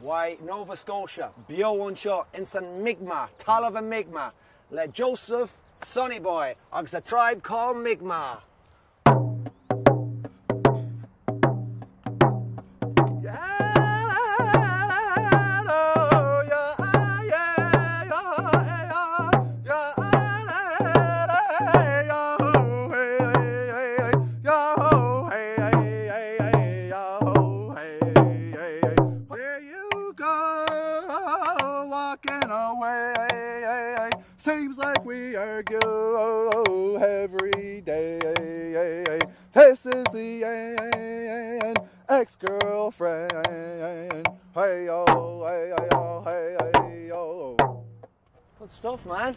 Why, Nova Scotia, bio anseo in San Mi'kmaq, talamh an Mi'kmaq, le Joseph Sunny Boy, agus a tribe called Mi'kmaq. Walking away. Seems like we argue every day. This is the end, ex-girlfriend. Hey yo, hey yo, hey yo. Good stuff, man.